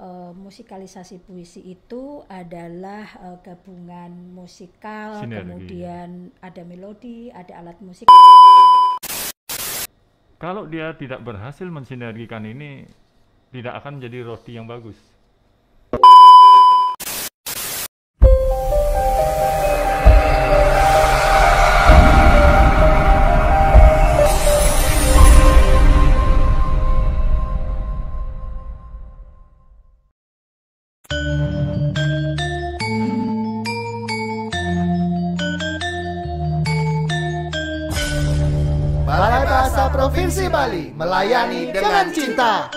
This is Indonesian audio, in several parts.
uh, musikalisasi puisi itu adalah uh, gabungan musikal, Sinergi. kemudian ada melodi, ada alat musik. Kalau dia tidak berhasil mensinergikan ini, tidak akan menjadi roti yang bagus. Melayani dengan cinta.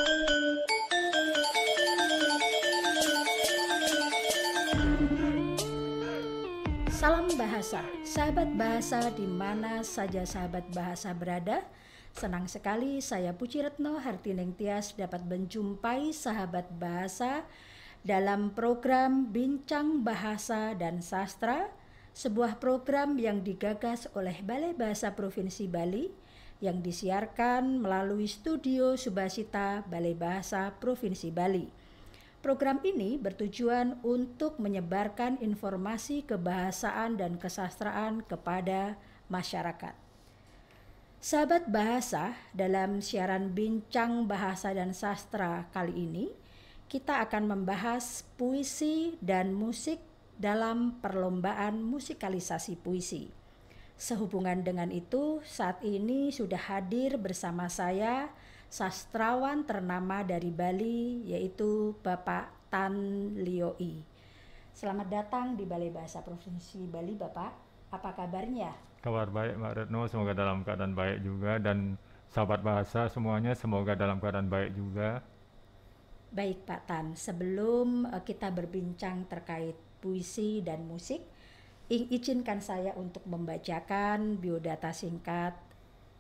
Salam bahasa, sahabat bahasa di mana saja sahabat bahasa berada. Senang sekali saya Puci Retno Hartineng Tias dapat menjumpai sahabat bahasa dalam program Bincang Bahasa dan Sastra, sebuah program yang digagas oleh Balai Bahasa Provinsi Bali yang disiarkan melalui studio Subasita Balai Bahasa Provinsi Bali. Program ini bertujuan untuk menyebarkan informasi kebahasaan dan kesastraan kepada masyarakat. Sahabat bahasa, dalam siaran Bincang Bahasa dan Sastra kali ini, kita akan membahas puisi dan musik dalam perlombaan musikalisasi puisi. Sehubungan dengan itu, saat ini sudah hadir bersama saya sastrawan ternama dari Bali yaitu Bapak Tan Lioi. Selamat datang di Balai Bahasa Provinsi Bali, Bapak. Apa kabarnya? Kabar baik Mbak Retno, semoga dalam keadaan baik juga dan sahabat bahasa semuanya semoga dalam keadaan baik juga. Baik Pak Tan, sebelum uh, kita berbincang terkait puisi dan musik, izinkan saya untuk membacakan biodata singkat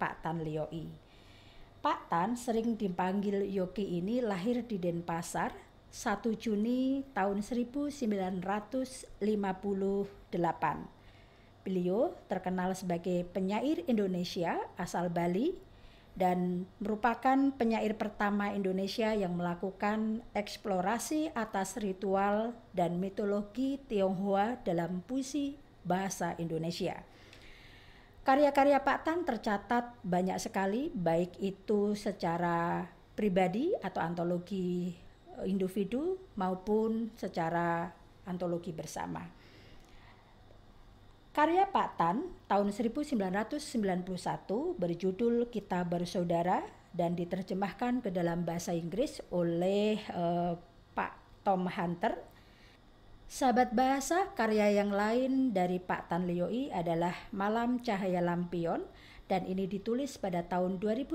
Pak Tan Lioi. Pak Tan sering dipanggil Yoki ini lahir di Denpasar 1 Juni tahun 1958. Beliau terkenal sebagai penyair Indonesia asal Bali dan merupakan penyair pertama Indonesia yang melakukan eksplorasi atas ritual dan mitologi Tionghoa dalam puisi bahasa Indonesia. Karya-karya Pak Tan tercatat banyak sekali, baik itu secara pribadi atau antologi eh, individu maupun secara antologi bersama. Karya Pak Tan tahun 1991 berjudul Kita Bersaudara dan diterjemahkan ke dalam bahasa Inggris oleh eh, Pak Tom Hunter Sahabat bahasa, karya yang lain dari Pak Tan Lioi adalah Malam Cahaya Lampion dan ini ditulis pada tahun 2000,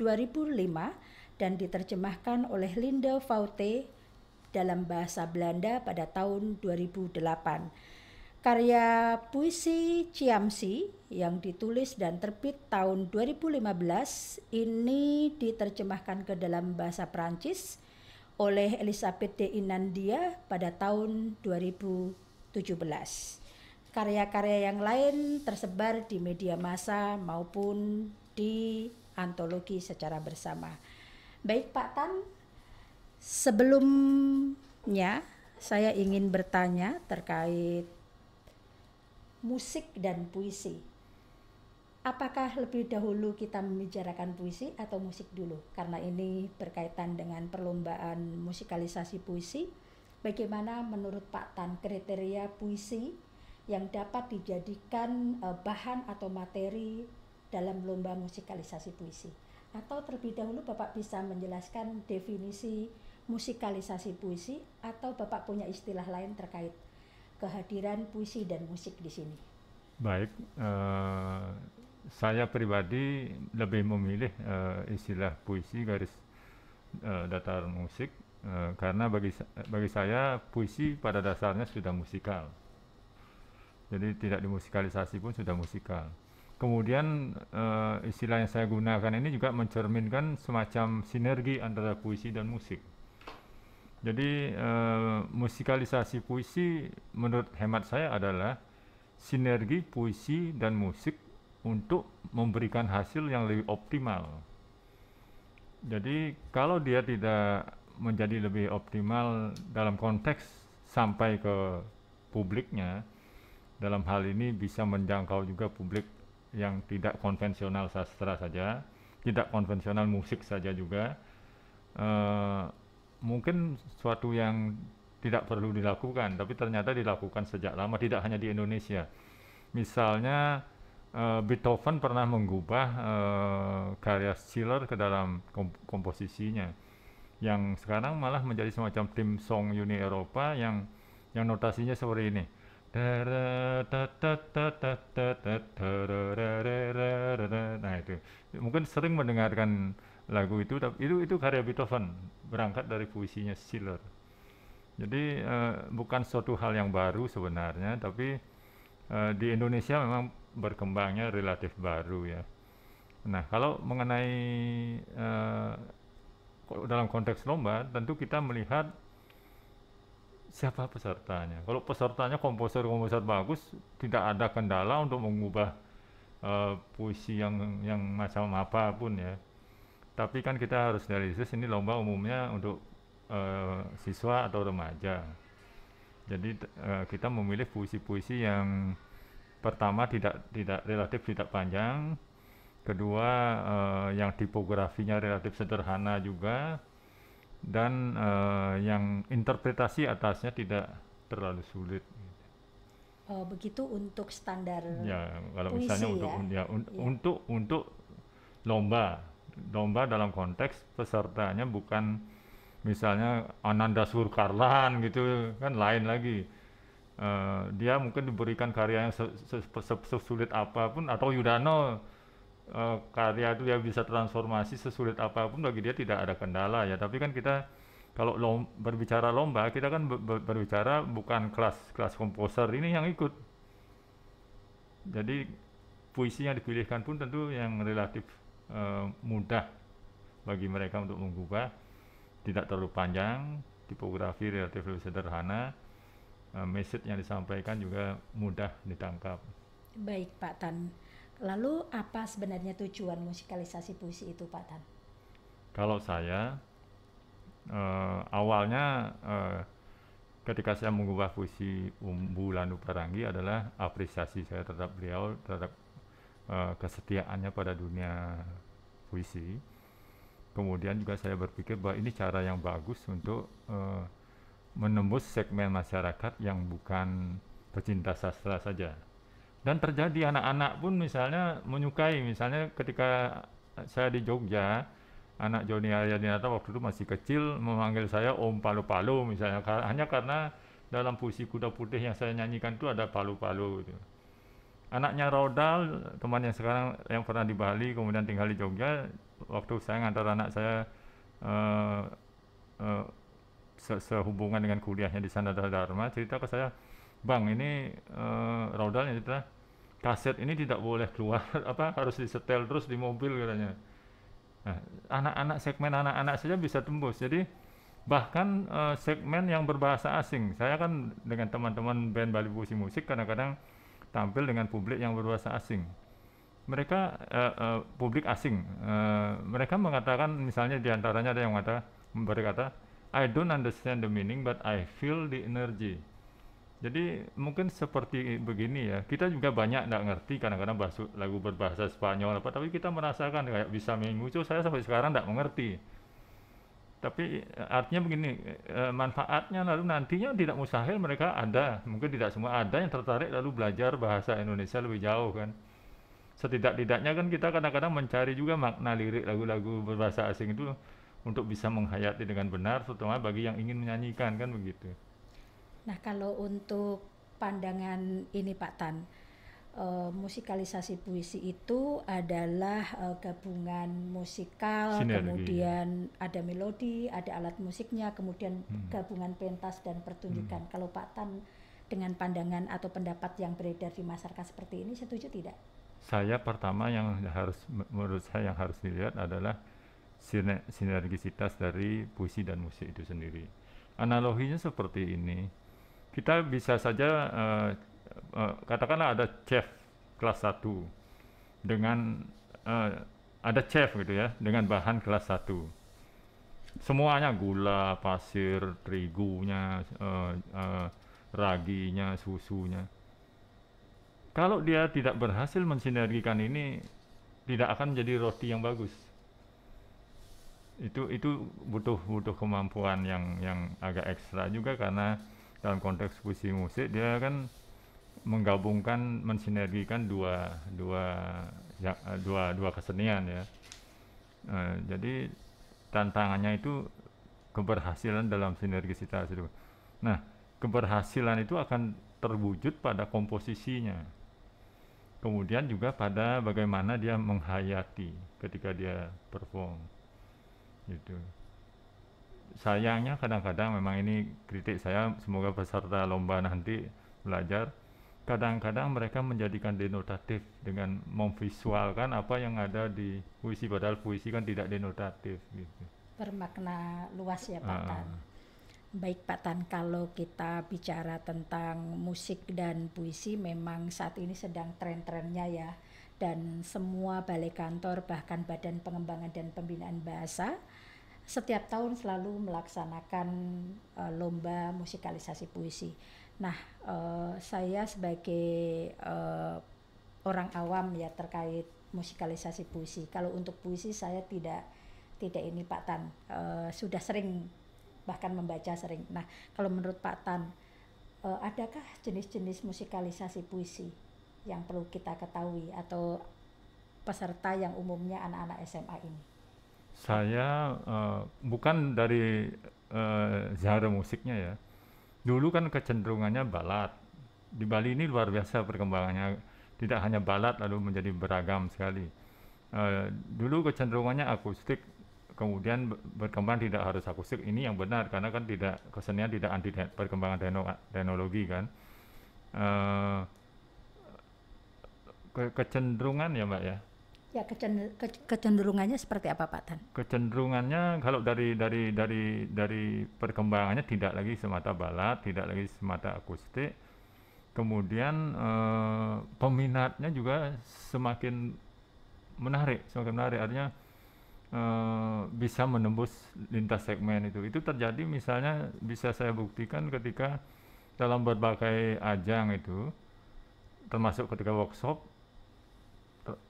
2005 dan diterjemahkan oleh Linda Vaute dalam bahasa Belanda pada tahun 2008. Karya puisi Ciamsi yang ditulis dan terbit tahun 2015 ini diterjemahkan ke dalam bahasa Prancis oleh Elizabeth de Inandia pada tahun 2017. Karya-karya yang lain tersebar di media massa maupun di antologi secara bersama. Baik Pak Tan, sebelumnya saya ingin bertanya terkait musik dan puisi. Apakah lebih dahulu kita membicarakan puisi atau musik dulu? Karena ini berkaitan dengan perlombaan musikalisasi puisi. Bagaimana menurut Pak Tan kriteria puisi yang dapat dijadikan eh, bahan atau materi dalam lomba musikalisasi puisi? Atau terlebih dahulu Bapak bisa menjelaskan definisi musikalisasi puisi atau Bapak punya istilah lain terkait kehadiran puisi dan musik di sini? Baik, eh, saya pribadi lebih memilih eh, istilah puisi garis eh, datar musik eh, karena bagi bagi saya puisi pada dasarnya sudah musikal. Jadi tidak dimusikalisasi pun sudah musikal. Kemudian eh, istilah yang saya gunakan ini juga mencerminkan semacam sinergi antara puisi dan musik. Jadi eh, musikalisasi puisi menurut hemat saya adalah sinergi puisi dan musik untuk memberikan hasil yang lebih optimal. Jadi kalau dia tidak menjadi lebih optimal dalam konteks sampai ke publiknya dalam hal ini bisa menjangkau juga publik yang tidak konvensional sastra saja, tidak konvensional musik saja juga. Uh, mungkin suatu yang tidak perlu dilakukan, tapi ternyata dilakukan sejak lama, tidak hanya di Indonesia. Misalnya uh, Beethoven pernah mengubah uh, karya Schiller ke dalam komp komposisinya, yang sekarang malah menjadi semacam tim song Uni Eropa yang yang notasinya seperti ini. Nah itu mungkin sering mendengarkan lagu itu, itu itu karya Beethoven berangkat dari puisinya Schiller. Jadi uh, bukan suatu hal yang baru sebenarnya, tapi uh, di Indonesia memang berkembangnya relatif baru ya. Nah kalau mengenai uh, dalam konteks lomba, tentu kita melihat siapa pesertanya. Kalau pesertanya komposer-komposer bagus, tidak ada kendala untuk mengubah uh, puisi yang yang macam apa pun ya. Tapi kan kita harus realistis ini lomba umumnya untuk uh, siswa atau remaja. Jadi uh, kita memilih puisi-puisi yang pertama tidak tidak relatif tidak panjang, kedua uh, yang tipografinya relatif sederhana juga dan uh, yang interpretasi atasnya tidak terlalu sulit. Oh, begitu untuk standar Ya, kalau puisi misalnya untuk ya? ya, un, ya. untuk untuk lomba, lomba dalam konteks pesertanya bukan misalnya Ananda Surkarlan gitu kan lain lagi. Uh, dia mungkin diberikan karya yang sesulit apa pun atau Yudano uh, karya itu dia bisa transformasi sesulit apa pun bagi dia tidak ada kendala ya tapi kan kita kalau lom, berbicara lomba kita kan ber, berbicara bukan kelas kelas komposer ini yang ikut jadi puisi yang dipilihkan pun tentu yang relatif uh, mudah bagi mereka untuk mengubah tidak terlalu panjang tipografi relatif lebih sederhana. Uh, message yang disampaikan juga mudah ditangkap. Baik Pak Tan. Lalu apa sebenarnya tujuan musikalisasi puisi itu Pak Tan? Kalau saya uh, awalnya uh, ketika saya mengubah puisi Umbu Lanu Parangi adalah apresiasi saya terhadap beliau terhadap uh, kesetiaannya pada dunia puisi. Kemudian juga saya berpikir bahwa ini cara yang bagus untuk uh, menembus segmen masyarakat yang bukan pecinta sastra saja dan terjadi anak-anak pun misalnya menyukai misalnya ketika saya di Jogja anak Joni Aryadinata waktu itu masih kecil memanggil saya Om Palu-Palu misalnya hanya karena dalam puisi kuda putih yang saya nyanyikan itu ada palu-palu gitu. Anaknya Rodal, teman yang sekarang yang pernah di Bali kemudian tinggal di Jogja, waktu saya ngantar anak saya uh, uh, se sehubungan dengan kuliahnya di sana Dharma cerita ke saya, Bang ini uh, Raudal yang cerita kaset ini tidak boleh keluar apa harus disetel terus di mobil katanya. Nah, anak-anak segmen anak-anak saja bisa tembus. Jadi bahkan uh, segmen yang berbahasa asing. Saya kan dengan teman-teman band Bali Puisi Musik kadang-kadang tampil dengan publik yang berbahasa asing. Mereka uh, uh, publik asing. Uh, mereka mengatakan misalnya di antaranya ada yang mengatakan berkata I don't understand the meaning but I feel the energy jadi mungkin seperti begini ya, kita juga banyak tidak ngerti kadang-kadang lagu berbahasa Spanyol apa, tapi kita merasakan kayak bisa mengucul saya sampai sekarang tidak mengerti. Tapi eh, artinya begini, e, manfaatnya lalu nantinya tidak mustahil mereka ada, mungkin tidak semua ada yang tertarik lalu belajar bahasa Indonesia lebih jauh kan. Setidak-tidaknya kan kita kadang-kadang mencari juga makna lirik lagu-lagu berbahasa asing itu untuk bisa menghayati dengan benar, terutama bagi yang ingin menyanyikan kan begitu. Nah, kalau untuk pandangan ini Pak Tan, uh, musikalisasi puisi itu adalah uh, gabungan musikal, Sinergi. kemudian ada melodi, ada alat musiknya, kemudian hmm. gabungan pentas dan pertunjukan. Hmm. Kalau Pak Tan dengan pandangan atau pendapat yang beredar di masyarakat seperti ini setuju tidak? Saya pertama yang harus menurut saya yang harus dilihat adalah sinergisitas dari puisi dan musik itu sendiri. Analoginya seperti ini kita bisa saja uh, uh, katakanlah ada chef kelas 1 dengan uh, ada chef gitu ya dengan bahan kelas 1 semuanya gula, pasir, terigunya, uh, uh, raginya, susunya. Kalau dia tidak berhasil mensinergikan ini, tidak akan menjadi roti yang bagus. Itu itu butuh butuh kemampuan yang yang agak ekstra juga karena dalam konteks puisi musik dia kan menggabungkan mensinergikan dua dua ya, dua dua kesenian ya. Uh, jadi tantangannya itu keberhasilan dalam sinergisitas itu. Nah, keberhasilan itu akan terwujud pada komposisinya kemudian juga pada bagaimana dia menghayati ketika dia perform gitu sayangnya kadang-kadang memang ini kritik saya semoga peserta lomba nanti belajar kadang-kadang mereka menjadikan denotatif dengan memvisualkan apa yang ada di puisi padahal puisi kan tidak denotatif gitu. Bermakna luas ya Pak uh, Baik Pak Tan, kalau kita bicara tentang musik dan puisi memang saat ini sedang tren-trennya ya. Dan semua balai kantor bahkan Badan Pengembangan dan Pembinaan Bahasa setiap tahun selalu melaksanakan uh, lomba musikalisasi puisi. Nah, uh, saya sebagai uh, orang awam ya terkait musikalisasi puisi. Kalau untuk puisi saya tidak tidak ini Pak Tan uh, sudah sering bahkan membaca sering. Nah, kalau menurut Pak Tan, uh, adakah jenis-jenis musikalisasi puisi yang perlu kita ketahui atau peserta yang umumnya anak-anak SMA ini? Saya uh, bukan dari uh, genre musiknya ya. Dulu kan kecenderungannya balad. Di Bali ini luar biasa perkembangannya. Tidak hanya balad lalu menjadi beragam sekali. Uh, dulu kecenderungannya akustik kemudian berkembang tidak harus akustik ini yang benar karena kan tidak kesenian tidak anti perkembangan teknologi kan uh, ke kecenderungan ya mbak ya ya kecender ke kecenderungannya seperti apa pak Tan? Kecenderungannya kalau dari dari dari dari perkembangannya tidak lagi semata balad tidak lagi semata akustik. Kemudian uh, peminatnya juga semakin menarik semakin menarik. Artinya uh, bisa menembus lintas segmen itu. Itu terjadi misalnya bisa saya buktikan ketika dalam berbagai ajang itu, termasuk ketika workshop,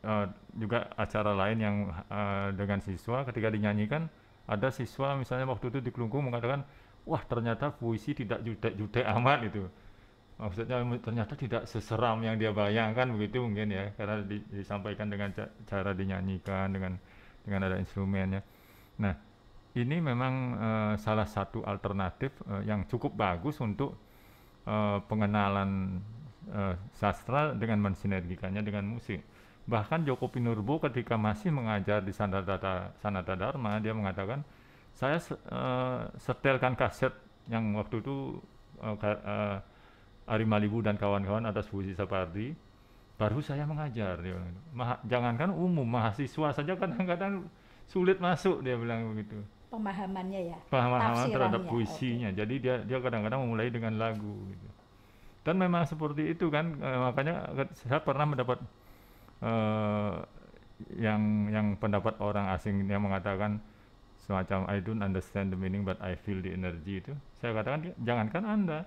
uh, juga acara lain yang uh, dengan siswa ketika dinyanyikan ada siswa misalnya waktu itu di Kelungkung mengatakan wah ternyata puisi tidak jutek-jutek amat itu maksudnya ternyata tidak seseram yang dia bayangkan begitu mungkin ya karena di, disampaikan dengan ca cara dinyanyikan dengan dengan ada instrumennya. Nah, ini memang uh, salah satu alternatif uh, yang cukup bagus untuk uh, pengenalan uh, sastra dengan mensinergikannya dengan musik. Bahkan Joko Pinurbo ketika masih mengajar di Sanata, Sanata Dharma, dia mengatakan, saya uh, setelkan kaset yang waktu itu uh, uh, Ari Malibu dan kawan-kawan atas puisi Sapardi, baru saya mengajar dia Ma jangankan umum mahasiswa saja kadang-kadang sulit masuk dia bilang begitu. Pemahamannya ya? Pemahaman terhadap puisinya. Okay. jadi dia dia kadang-kadang memulai dengan lagu gitu. Dan memang seperti itu kan e, makanya saya pernah mendapat e, yang yang pendapat orang asing yang mengatakan semacam I don't understand the meaning but I feel the energy itu saya katakan jangankan anda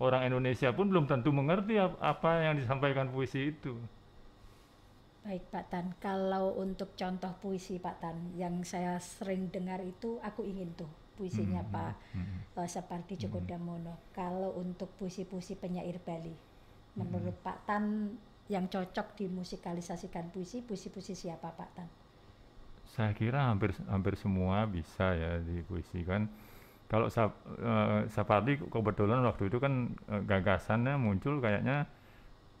orang Indonesia pun belum tentu mengerti apa yang disampaikan puisi itu. Baik Pak Tan, kalau untuk contoh puisi Pak Tan yang saya sering dengar itu aku ingin tuh puisinya hmm, Pak hmm, hmm. Uh, seperti Joko hmm. Damono. Kalau untuk puisi-puisi penyair Bali, menurut hmm. Pak Tan yang cocok dimusikalisasikan puisi, puisi-puisi siapa Pak Tan? Saya kira hampir hampir semua bisa ya dipuisikan kalau Sap, uh, Sapardi kebetulan waktu itu kan uh, gagasannya muncul kayaknya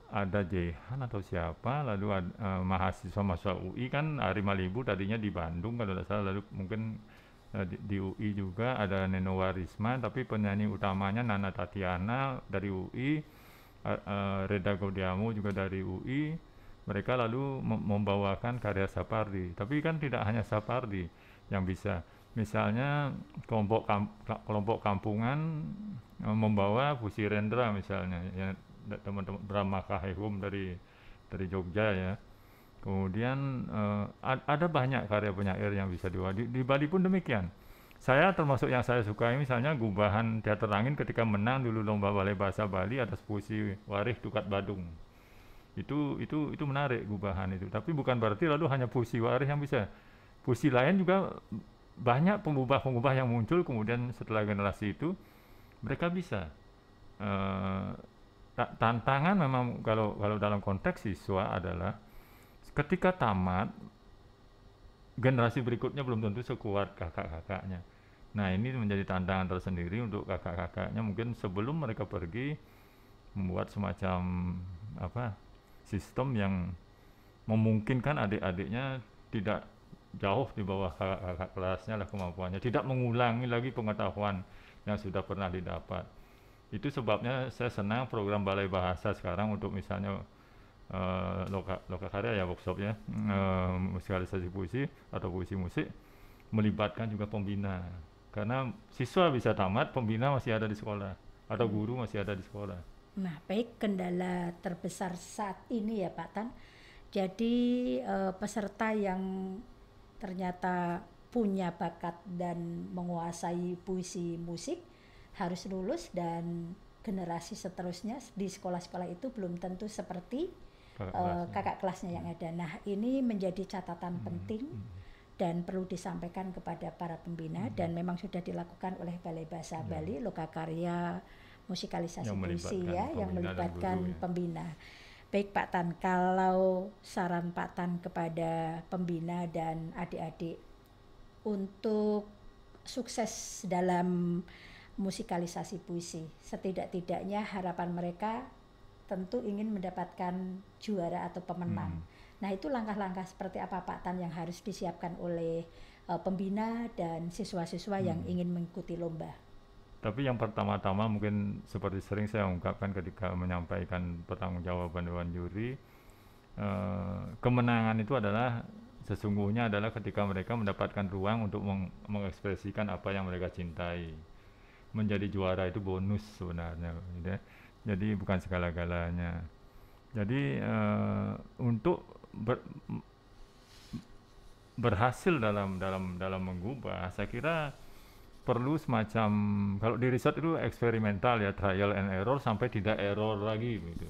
ada Jehan atau siapa lalu uh, mahasiswa mahasiswa UI kan Ari Malibu tadinya di Bandung kalau tidak salah lalu mungkin uh, di, di UI juga ada Neno Warisma tapi penyanyi utamanya Nana Tatiana dari UI Reda Godiamo juga dari UI mereka lalu membawakan karya Sapardi. Tapi kan tidak hanya Sapardi yang bisa. Misalnya kelompok kamp kelompok kampungan uh, membawa puisi Rendra misalnya ya teman-teman Brahma Kahehum dari dari Jogja ya. Kemudian uh, ada banyak karya penyair yang bisa diwadi. Di Bali pun demikian saya termasuk yang saya sukai misalnya gubahan teater angin ketika menang dulu lomba balai bahasa Bali atas puisi Warih Dukat Badung. Itu itu itu menarik gubahan itu. Tapi bukan berarti lalu hanya puisi Warih yang bisa. Puisi lain juga banyak pengubah-pengubah yang muncul kemudian setelah generasi itu mereka bisa. Uh, tantangan memang kalau kalau dalam konteks siswa adalah ketika tamat generasi berikutnya belum tentu sekuat kakak-kakaknya. Nah ini menjadi tantangan tersendiri untuk kakak-kakaknya. Mungkin sebelum mereka pergi membuat semacam apa sistem yang memungkinkan adik-adiknya tidak jauh di bawah kakak-kakak kelasnya lah kemampuannya, tidak mengulangi lagi pengetahuan yang sudah pernah didapat. Itu sebabnya saya senang program Balai Bahasa sekarang untuk misalnya uh, loka, loka karya ya workshopnya uh, musikalisasi puisi atau puisi musik melibatkan juga pembina karena siswa bisa tamat pembina masih ada di sekolah atau hmm. guru masih ada di sekolah nah baik kendala terbesar saat ini ya Pak Tan jadi uh, peserta yang ternyata punya bakat dan menguasai puisi musik harus lulus dan generasi seterusnya di sekolah-sekolah itu belum tentu seperti kakak, uh, kelasnya. kakak kelasnya yang ada. Nah, ini menjadi catatan hmm. penting hmm. Dan perlu disampaikan kepada para pembina hmm. dan memang sudah dilakukan oleh Balai Bahasa hmm. Bali Loka Karya musikalisasi yang puisi ya yang melibatkan guru, ya. pembina. Baik Pak Tan, kalau saran Pak Tan kepada pembina dan adik-adik untuk sukses dalam musikalisasi puisi, setidak-tidaknya harapan mereka tentu ingin mendapatkan juara atau pemenang. Hmm. Nah, itu langkah-langkah seperti apa Pak Tan yang harus disiapkan oleh uh, pembina dan siswa-siswa hmm. yang ingin mengikuti lomba? Tapi yang pertama-tama mungkin seperti sering saya ungkapkan ketika menyampaikan pertanggungjawaban dewan juri, uh, kemenangan itu adalah sesungguhnya adalah ketika mereka mendapatkan ruang untuk meng mengekspresikan apa yang mereka cintai. Menjadi juara itu bonus sebenarnya. Gitu ya jadi bukan segala-galanya jadi uh, untuk ber, berhasil dalam dalam dalam mengubah saya kira perlu semacam kalau di riset itu eksperimental ya trial and error sampai tidak error lagi gitu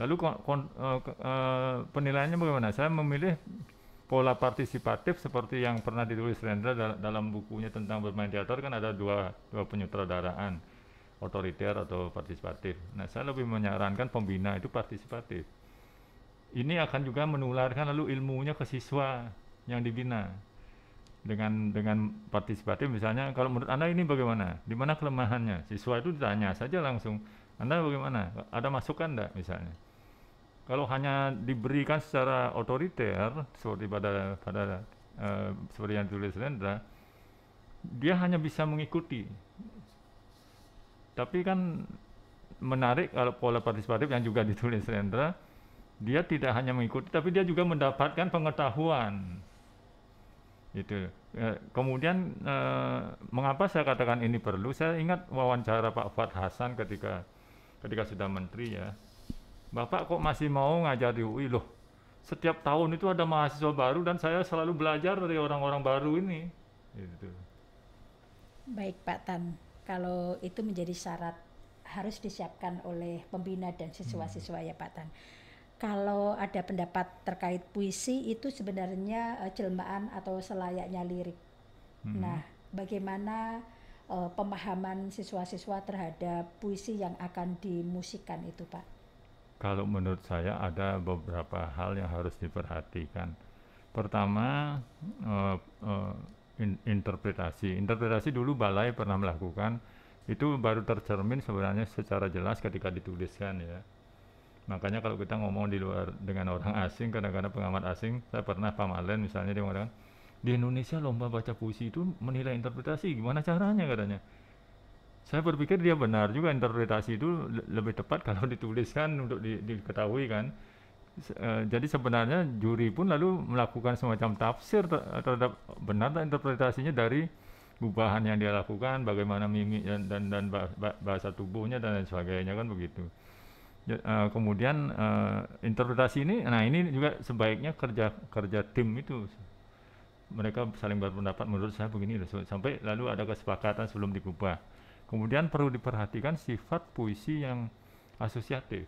lalu kon, kon, uh, uh, penilaiannya bagaimana saya memilih pola partisipatif seperti yang pernah ditulis Rendra dalam, bukunya tentang bermain teater kan ada dua dua penyutradaraan otoriter atau partisipatif. Nah, saya lebih menyarankan pembina itu partisipatif. Ini akan juga menularkan lalu ilmunya ke siswa yang dibina. Dengan dengan partisipatif misalnya kalau menurut Anda ini bagaimana? Di mana kelemahannya? Siswa itu ditanya saja langsung, Anda bagaimana? Ada masukan enggak misalnya? Kalau hanya diberikan secara otoriter seperti pada pada uh, seperti yang ditulis Rendra, dia hanya bisa mengikuti tapi kan menarik kalau pola partisipatif yang juga ditulis Rendra dia tidak hanya mengikuti tapi dia juga mendapatkan pengetahuan. Itu e, kemudian e, mengapa saya katakan ini perlu? Saya ingat wawancara Pak Fuad Hasan ketika ketika sudah menteri ya. Bapak kok masih mau ngajar di UI loh setiap tahun itu ada mahasiswa baru dan saya selalu belajar dari orang-orang baru ini. Gitu. baik Pak Tan. Kalau itu menjadi syarat harus disiapkan oleh pembina dan siswa-siswa ya Pak Tan. Kalau ada pendapat terkait puisi itu sebenarnya uh, jelmaan atau selayaknya lirik. Hmm. Nah, bagaimana uh, pemahaman siswa-siswa terhadap puisi yang akan dimusikan itu, Pak? Kalau menurut saya ada beberapa hal yang harus diperhatikan. Pertama, uh, uh, in, interpretasi. Interpretasi dulu balai pernah melakukan itu baru tercermin sebenarnya secara jelas ketika dituliskan ya. Makanya kalau kita ngomong di luar dengan orang asing, kadang-kadang pengamat asing, saya pernah pamalen misalnya dia mengatakan di Indonesia lomba baca puisi itu menilai interpretasi gimana caranya katanya. Saya berpikir dia benar juga interpretasi itu lebih tepat kalau dituliskan untuk di, diketahui kan Uh, jadi sebenarnya juri pun lalu melakukan semacam tafsir terhadap benar interpretasinya dari gubahan yang dia lakukan, bagaimana mimik dan dan, dan bahasa tubuhnya dan lain sebagainya kan begitu. Uh, kemudian uh, interpretasi ini, nah ini juga sebaiknya kerja kerja tim itu. Mereka saling berpendapat menurut saya begini loh sampai lalu ada kesepakatan sebelum digubah. Kemudian perlu diperhatikan sifat puisi yang asosiatif.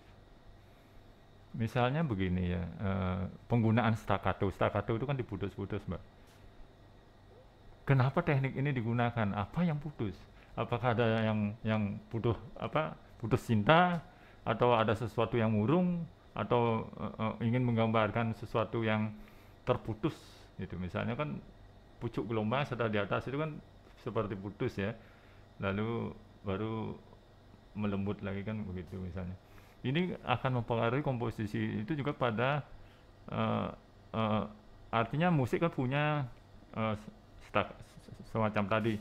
Misalnya begini ya eh, penggunaan staccato. Staccato itu kan diputus-putus mbak. Kenapa teknik ini digunakan? Apa yang putus? Apakah ada yang yang putus apa putus cinta atau ada sesuatu yang murung atau eh, eh, ingin menggambarkan sesuatu yang terputus gitu. Misalnya kan pucuk gelombang setelah di atas itu kan seperti putus ya. Lalu baru melembut lagi kan begitu misalnya. Ini akan mempengaruhi komposisi itu juga pada eh, eh, artinya musik kan punya eh, sta- semacam tadi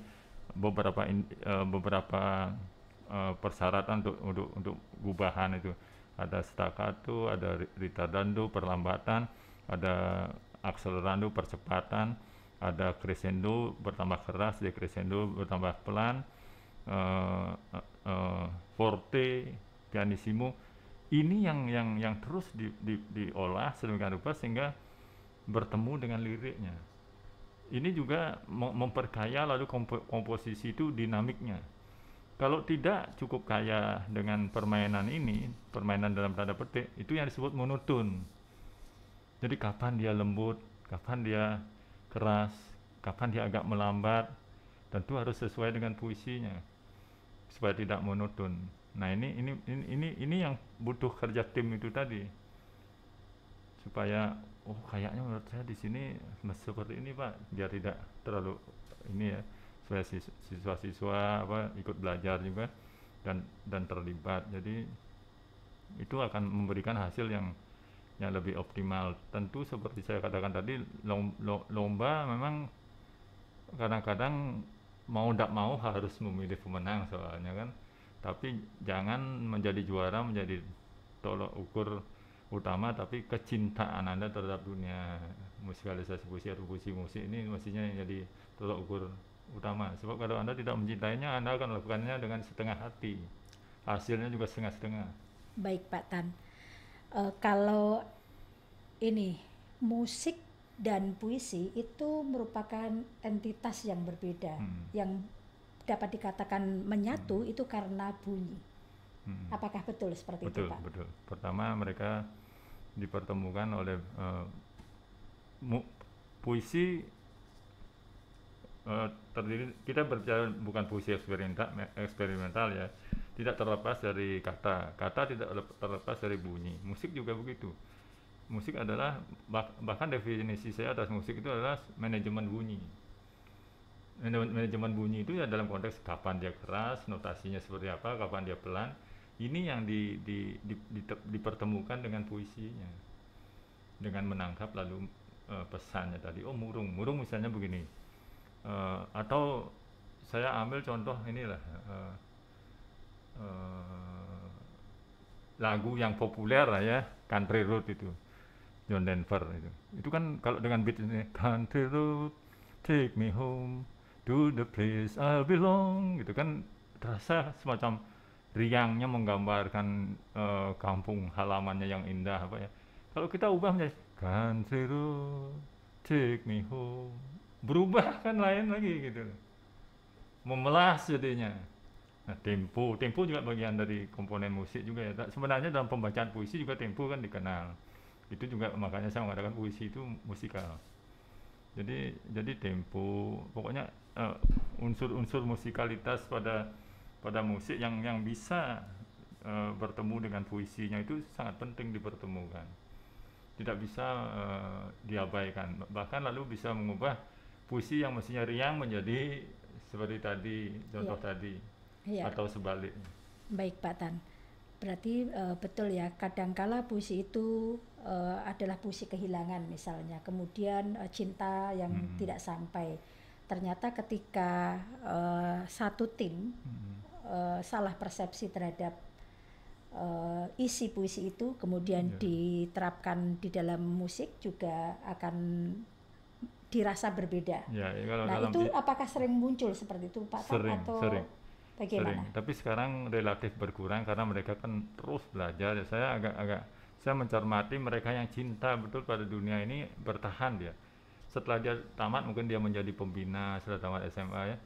beberapa in- eh, beberapa eh, persyaratan untuk untuk untuk gubahan itu ada staccato, ada ri- ritardando perlambatan, ada accelerando percepatan, ada crescendo bertambah keras, decrescendo bertambah pelan, eh, eh, forte, pianissimo. Ini yang yang yang terus di, di, diolah sedemikian rupa sehingga bertemu dengan liriknya. Ini juga mem- memperkaya lalu kompo- komposisi itu dinamiknya. Kalau tidak cukup kaya dengan permainan ini, permainan dalam tanda petik, itu yang disebut monoton. Jadi kapan dia lembut, kapan dia keras, kapan dia agak melambat, tentu harus sesuai dengan puisinya supaya tidak monoton. Nah ini ini ini ini, ini yang butuh kerja tim itu tadi supaya oh kayaknya menurut saya di sini seperti ini pak biar tidak terlalu ini ya supaya sis- siswa-siswa apa ikut belajar juga dan dan terlibat. Jadi itu akan memberikan hasil yang yang lebih optimal. Tentu seperti saya katakan tadi lom- lo- lomba memang kadang-kadang mau tidak mau harus memilih pemenang soalnya kan. Tapi jangan menjadi juara menjadi tolok ukur utama tapi kecintaan anda terhadap dunia. Musikalisasi puisi atau puisi musik ini mestinya jadi tolok ukur utama sebab kalau anda tidak mencintainya anda akan melakukannya dengan setengah hati hasilnya juga setengah-setengah Baik Pak Tan. Eh, kalau ini musik dan puisi itu merupakan entitas yang berbeda Hmm. yang dapat dikatakan menyatu itu karena bunyi. Hmm. Apakah betul seperti betul itu Pak? betul pertama mereka dipertemukan oleh eh, mu- puisi eh, terdiri kita berbicara bukan puisi eksperimental eksperimental ya tidak terlepas dari kata kata tidak lep- terlepas dari bunyi musik juga begitu musik adalah bah- bahkan definisi saya atas musik itu adalah manajemen bunyi Manajemen bunyi itu ya dalam konteks kapan dia keras, notasinya seperti apa, kapan dia pelan. Ini yang di, di, di, dite- dipertemukan dengan puisinya. Dengan menangkap lalu eh, pesannya tadi. Oh, murung. Murung misalnya begini. Eh, atau saya ambil contoh inilah eh, eh, lagu yang populer lah ya, Country Road itu. John Denver itu. Itu kan kalau dengan beat ini Country Road take me home to the place I belong gitu kan terasa semacam riangnya menggambarkan eh, kampung halamannya yang indah apa ya kalau kita ubah menjadi country road take me home berubah kan lain lagi gitu. Memelas jadinya. Nah tempo tempo juga bagian dari komponen musik juga ya. Sebenarnya dalam pembacaan puisi juga tempo kan dikenal. Itu juga makanya saya mengatakan puisi itu musikal. Jadi jadi tempo pokoknya eh, unsur-unsur musikalitas pada pada musik yang yang bisa eh, bertemu dengan puisinya itu sangat penting dipertemukan. Tidak bisa eh, diabaikan. Bahkan lalu bisa mengubah puisi yang mestinya riang menjadi seperti tadi contoh Iya. tadi Iya. atau sebaliknya Baik Pak Tan. Berarti eh, betul ya, kadangkala puisi itu eh, adalah puisi kehilangan misalnya, kemudian eh, cinta yang Hmm. tidak sampai. Ternyata ketika eh, satu tim Hmm. eh, salah persepsi terhadap eh, isi puisi itu, kemudian Iya. diterapkan di dalam musik juga akan dirasa berbeda. ya ya, kalau Nah dalam itu apakah sering muncul seperti itu Pak Sering, atau sering. bagaimana? Sering. Tapi sekarang relatif berkurang karena mereka kan terus belajar. Ya, Saya agak-agak saya mencermati mereka yang cinta betul pada dunia ini bertahan dia. setelah dia tamat mungkin dia menjadi pembina setelah tamat SMA ya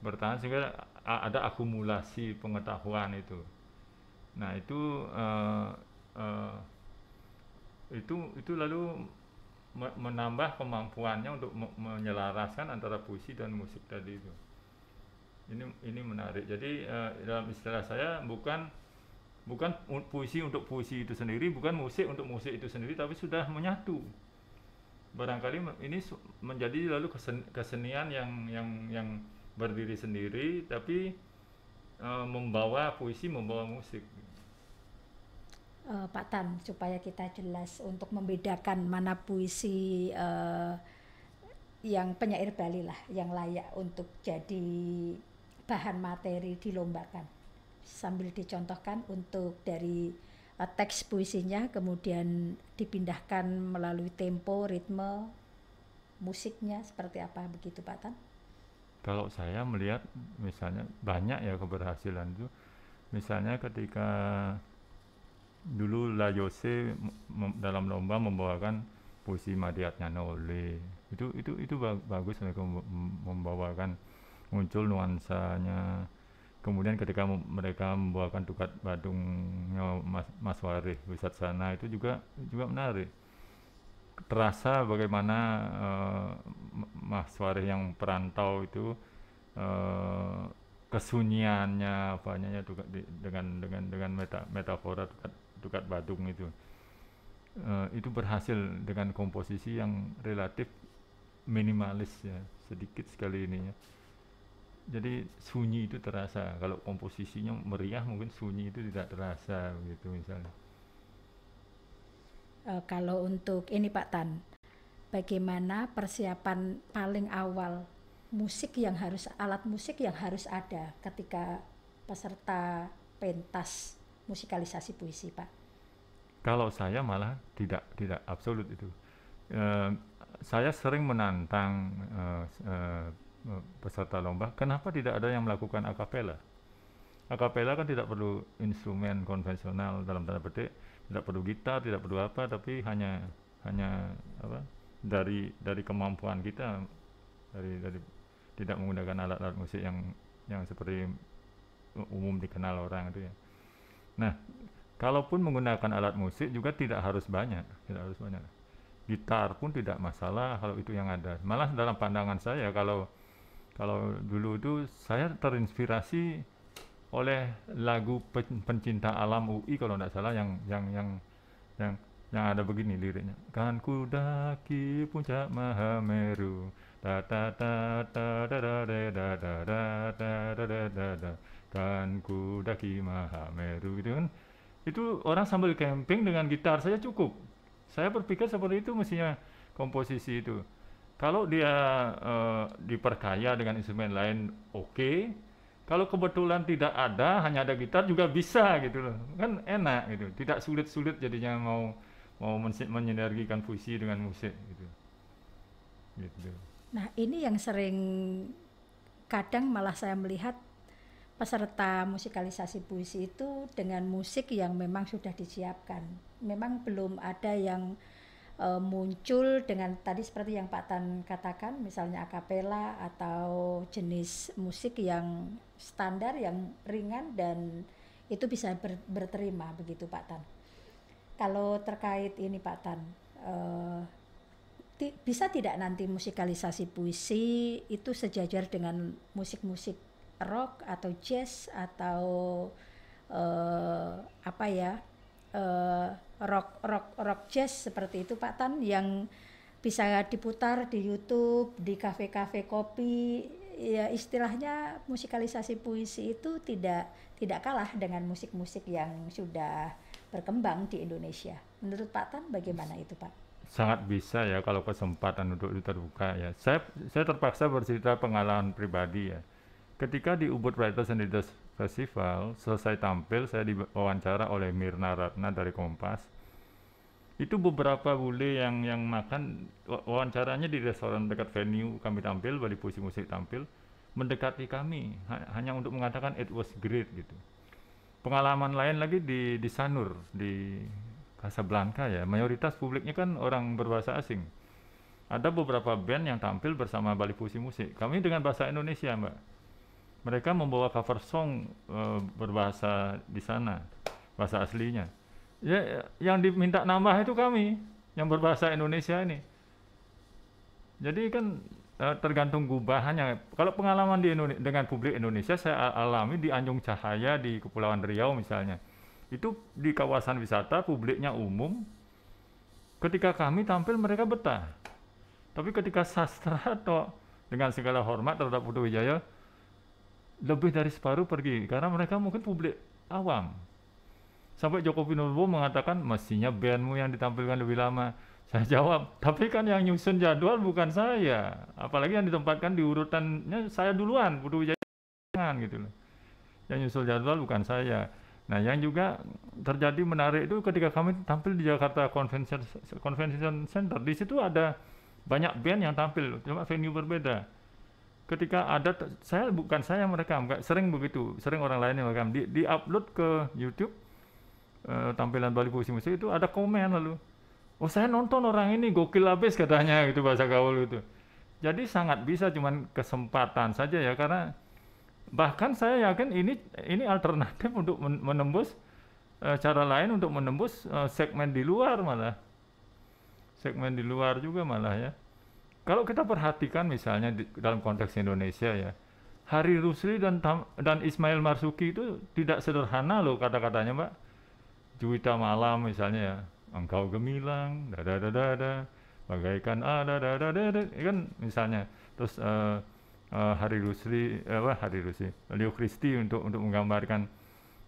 bertahan sehingga ada akumulasi pengetahuan itu nah itu uh, uh, itu itu lalu menambah kemampuannya untuk menyelaraskan antara puisi dan musik tadi itu. Ini ini menarik. Jadi uh, dalam istilah saya bukan bukan puisi untuk puisi itu sendiri bukan musik untuk musik itu sendiri tapi sudah menyatu. Barangkali ini menjadi lalu kesen, kesenian yang yang yang berdiri sendiri tapi uh, membawa puisi membawa musik uh, Pak Tan supaya kita jelas untuk membedakan mana puisi uh, yang penyair Bali lah yang layak untuk jadi bahan materi dilombakan sambil dicontohkan untuk dari uh, teks puisinya kemudian dipindahkan melalui tempo ritme musiknya seperti apa begitu Pak Tan? Kalau saya melihat misalnya banyak ya keberhasilan itu misalnya ketika dulu La Yose dalam lomba membawakan puisi Madiatnya Nole itu itu itu bagus mereka membawakan. Muncul nuansanya. Kemudian ketika mereka membawakan tukat badungnya Mas, Mas Warih Wisat Sana itu juga juga menarik. Terasa bagaimana uh, Mas Warih yang perantau itu uh, kesunyiannya apanya ya dengan dengan dengan meta, metafora tukat Dukat Badung itu. Uh, itu berhasil dengan komposisi yang relatif minimalis ya sedikit sekali ini ya. Jadi sunyi itu terasa. Kalau komposisinya meriah mungkin sunyi itu tidak terasa gitu misalnya. Uh, kalau untuk ini Pak Tan bagaimana persiapan paling awal musik yang harus alat musik yang harus ada ketika peserta pentas musikalisasi puisi, Pak? Kalau saya malah tidak tidak absolut itu. Uh, saya sering menantang uh, uh, peserta lomba, kenapa tidak ada yang melakukan akapela? Akapela kan tidak perlu instrumen konvensional dalam tanda petik, tidak perlu gitar, tidak perlu apa, tapi hanya hanya apa dari dari kemampuan kita dari dari tidak menggunakan alat-alat musik yang yang seperti umum dikenal orang itu ya. Nah, kalaupun menggunakan alat musik juga tidak harus banyak, tidak harus banyak. Gitar pun tidak masalah kalau itu yang ada. Malah dalam pandangan saya kalau kalau dulu itu saya terinspirasi oleh lagu pencinta alam UI kalau tidak salah yang yang yang yang yang ada begini liriknya kan ku daki puncak Mahameru da da da da da da da da da da da da da dan kudaki Mahameru gitu kan. Itu orang sambil camping dengan gitar saja cukup. Saya berpikir seperti itu mestinya komposisi itu. Kalau dia uh, diperkaya dengan instrumen lain oke. Okay. kalau kebetulan tidak ada hanya ada gitar juga bisa gitu loh. Kan enak gitu. Tidak sulit-sulit jadinya mau mau menyinergikan puisi dengan musik gitu. Gitu. Nah ini yang sering kadang malah saya melihat peserta musikalisasi puisi itu dengan musik yang memang sudah disiapkan. Memang belum ada yang uh, muncul dengan tadi seperti yang Pak Tan katakan, misalnya akapela atau jenis musik yang standar, yang ringan dan itu bisa ber, berterima begitu Pak Tan. Kalau terkait ini Pak Tan, uh, bisa tidak nanti musikalisasi puisi itu sejajar dengan musik-musik rock atau jazz atau uh, apa ya uh, rock rock rock jazz seperti itu Pak Tan yang bisa diputar di YouTube di kafe-kafe kopi ya istilahnya musikalisasi puisi itu tidak tidak kalah dengan musik-musik yang sudah berkembang di Indonesia. Menurut Pak Tan bagaimana itu Pak? Sangat bisa ya kalau kesempatan untuk terbuka ya. Saya saya terpaksa bercerita pengalaman pribadi ya ketika di Ubud Writers and Leaders Festival selesai tampil saya diwawancara oleh Mirna Ratna dari Kompas. Itu beberapa bule yang yang makan. Wawancaranya di restoran dekat venue kami tampil bali puisi musik tampil mendekati kami. Ha, hanya untuk mengatakan it was great gitu. Pengalaman lain lagi di di Sanur di Casablanca ya. Mayoritas publiknya kan orang berbahasa asing. Ada beberapa band yang tampil bersama Bali Puisi Musik. Kami dengan bahasa Indonesia, Mbak. Mereka membawa cover song eh, berbahasa di sana, bahasa aslinya. Ya, yang diminta nambah itu kami yang berbahasa Indonesia ini. Jadi kan eh, tergantung gubahannya. Kalau pengalaman di Indonesia, dengan publik Indonesia saya alami di Anjung Cahaya di Kepulauan Riau misalnya. Itu di kawasan wisata publiknya umum. Ketika kami tampil mereka betah. Tapi ketika sastra atau dengan segala hormat terhadap Putu Wijaya lebih dari separuh pergi karena mereka mungkin publik awam. Sampai Joko Widodo mengatakan mestinya bandmu yang ditampilkan lebih lama. Saya jawab, tapi kan yang nyusun jadwal bukan saya. Apalagi yang ditempatkan di urutannya saya duluan, Putu Wijaya gitu loh. Yang nyusul jadwal bukan saya. Nah, yang juga terjadi menarik itu ketika kami tampil di Jakarta Convention Convention Center. Di situ ada banyak band yang tampil, cuma venue berbeda. Ketika ada saya bukan saya yang merekam, sering begitu, sering orang lain yang merekam. Di, di upload ke YouTube eh, tampilan Bali Puisi Musik itu ada komen lalu. Oh saya nonton orang ini gokil habis katanya gitu bahasa gaul gitu. Jadi sangat bisa cuman kesempatan saja ya karena bahkan saya yakin ini ini alternatif untuk men- menembus eh, cara lain untuk menembus eh, segmen di luar malah segmen di luar juga malah ya kalau kita perhatikan misalnya di, dalam konteks Indonesia ya Hari Rusli dan Tam- dan Ismail Marzuki itu tidak sederhana loh kata-katanya mbak. Juwita Malam misalnya ya engkau gemilang dada dada dada bagaikan ada dada dada kan misalnya. Terus eh, eh, Hari Rusli eh, apa Hari Rusli Leo Christie untuk untuk menggambarkan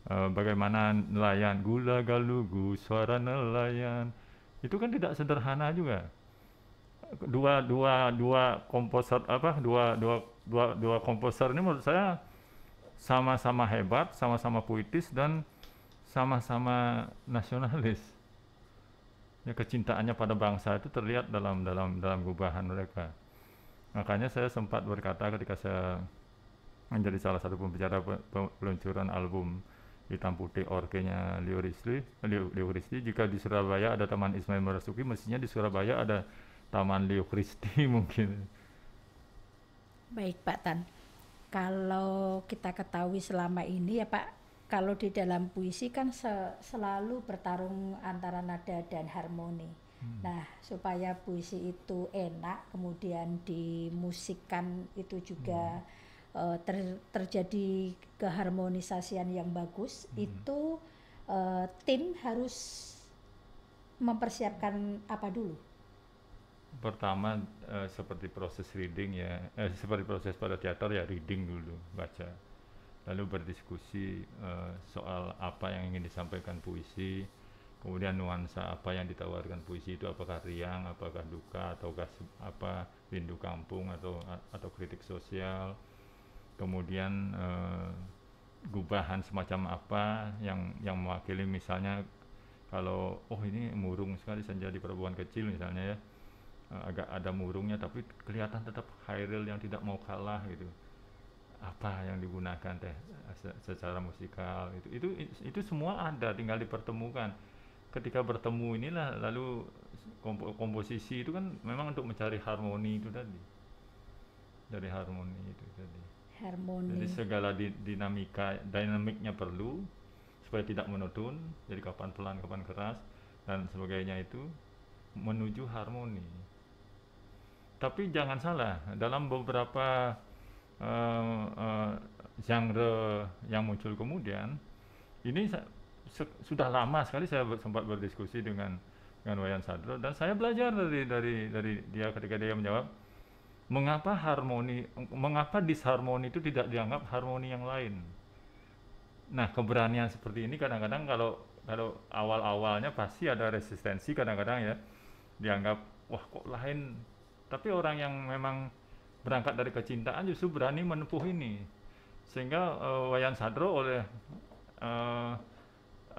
eh, bagaimana nelayan gula galugu suara nelayan. Itu kan tidak sederhana juga dua dua dua komposer apa dua dua dua dua komposer ini menurut saya sama-sama hebat sama-sama puitis dan sama-sama nasionalis. Ya kecintaannya pada bangsa itu terlihat dalam dalam dalam gubahan mereka. Makanya saya sempat berkata ketika saya menjadi salah satu pembicara pe- pe- peluncuran album hitam putih orkenya Leo Rizli Leo, Leo Rizli jika di Surabaya ada taman Ismail Marzuki mestinya di Surabaya ada taman Leo Christie mungkin. Baik Pak Tan, kalau kita ketahui selama ini ya Pak, kalau di dalam puisi kan se- selalu bertarung antara nada dan harmoni. Nah, supaya puisi itu enak, kemudian dimusikkan itu juga eh, ter- terjadi keharmonisasian yang bagus, itu eh, tim harus mempersiapkan apa dulu? Pertama eh, seperti proses reading ya eh, seperti proses pada teater ya reading dulu baca. Lalu berdiskusi eh, soal apa yang ingin disampaikan puisi kemudian nuansa apa yang ditawarkan puisi itu apakah riang apakah duka ataukah apa rindu kampung atau atau kritik sosial. Kemudian eh, gubahan semacam apa yang yang mewakili misalnya kalau oh ini murung sekali senja di perempuan kecil misalnya ya agak ada murungnya tapi kelihatan tetap Hairil yang tidak mau kalah gitu. Apa yang digunakan teh eh, se- secara musikal itu itu itu semua ada tinggal dipertemukan. Ketika bertemu inilah lalu kompo- komposisi itu kan memang untuk mencari harmoni itu tadi. Dari harmoni itu tadi. Harmoni. jadi segala di- dinamika dinamiknya perlu supaya tidak monoton jadi kapan pelan kapan keras dan sebagainya itu menuju harmoni tapi jangan salah dalam beberapa eh, eh, genre yang muncul kemudian ini sudah lama sekali saya ber- sempat berdiskusi dengan dengan Wayan Sadro dan saya belajar dari dari dari dia ketika dia menjawab mengapa harmoni mengapa disharmoni itu tidak dianggap harmoni yang lain? Nah keberanian seperti ini kadang-kadang kalau kalau awal-awalnya pasti ada resistensi kadang-kadang ya dianggap wah kok lain tapi orang yang memang berangkat dari kecintaan justru berani menempuh ini. Sehingga eh, Wayan Sadro oleh eh,